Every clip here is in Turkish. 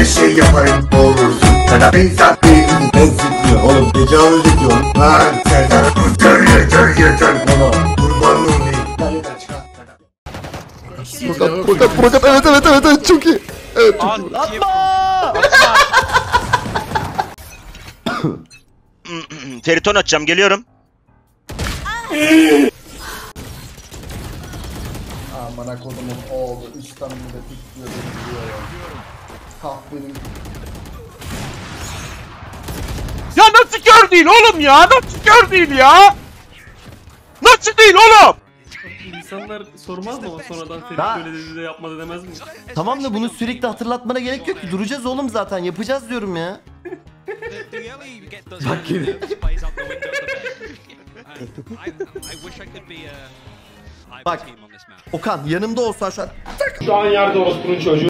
her şey yaparım olursun Sana ben zaten Ben sikmiyor oğlum tecavüz ediyorum. Lan Serdar yeter yeter yeter Bana kurban olayım Prokat, prokat, prokat. Evet, evet, evet, evet. Çok iyi. Evet, çok iyi. Feriton açacağım geliyorum. Amına kodumun oğlu. Üç de tutuyor beni diyor ya. Kahvenin Ya nasıl kör değil oğlum ya? Nasıl kör değil ya? Nasıl değil oğlum? İnsanlar sormaz mı o sonradan Ferit Daha- böyle dedi de yapmadı demez mi? Tamam da bunu sürekli hatırlatmana gerek yok ki. Duracağız oğlum zaten. Yapacağız diyorum ya. Bak geri. Bak. Okan yanımda olsan şu an. Şu an yerde orospunun çocuğu.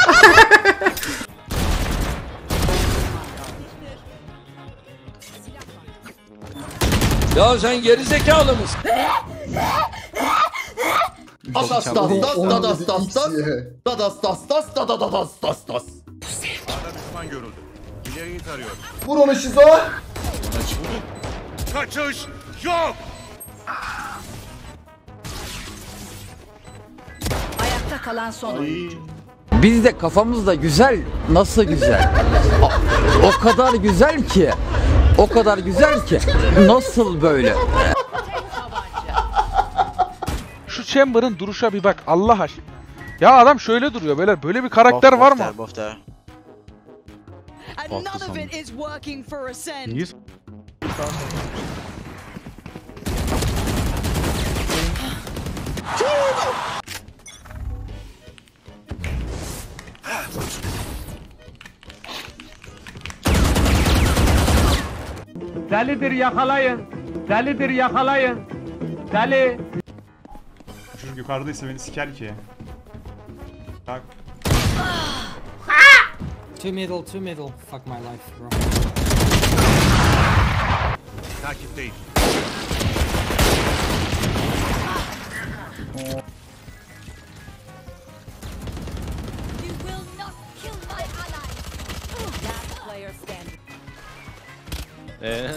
Ya sen geri zekalı mısın? Das das das das das das das ye. da das das das da da da das das das. Vur onu şizo. Kaçış yok. Ayakta kalan son. Biz de kafamız da güzel. Nasıl güzel? O kadar güzel ki. O kadar güzel ki. Nasıl böyle? Şu Chamber'ın duruşa bir bak Allah aşkına. Ya adam şöyle duruyor böyle böyle bir karakter var mı? Bofta. And none of it is working for Ascend. Delidir yakalayın. Delidir yakalayın. Deli. Çocuk yukarıdaysa beni siker ki. Bak. Two middle, two middle. Fuck my life bro. Takipteyim. You will not kill my ally. Last player standing. É.